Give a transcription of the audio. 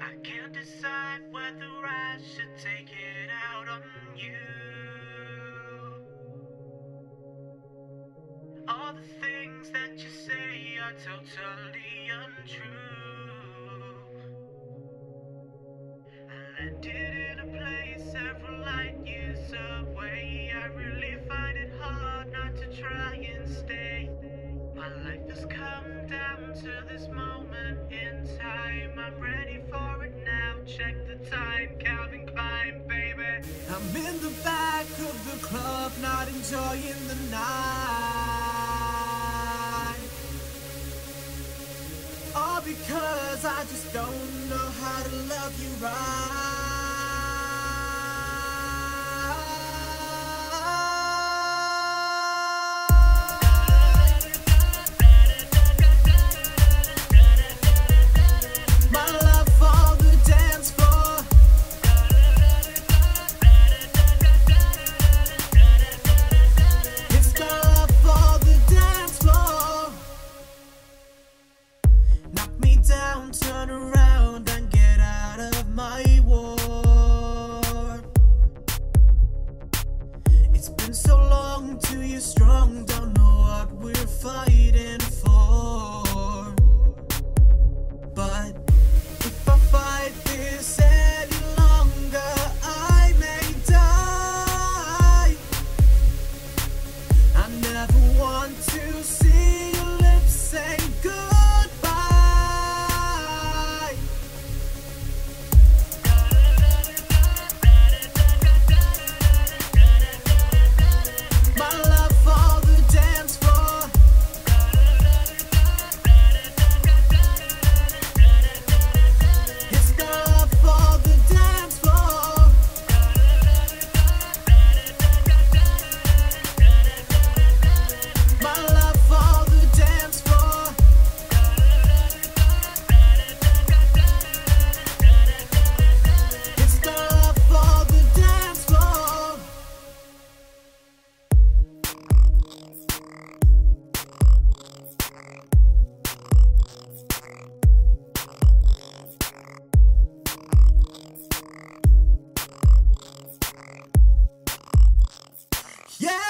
I can't decide whether I should take it out on you. All the things that you say are totally untrue. I landed in a place several light years away. I really find it hard not to try and stay. My life has come down to this moment in time. I'm ready for time, Calvin Klein, baby. I'm in the back of the club, not enjoying the night. All because I just don't know how to love you right. Strong, don't know what we're fighting. Yeah!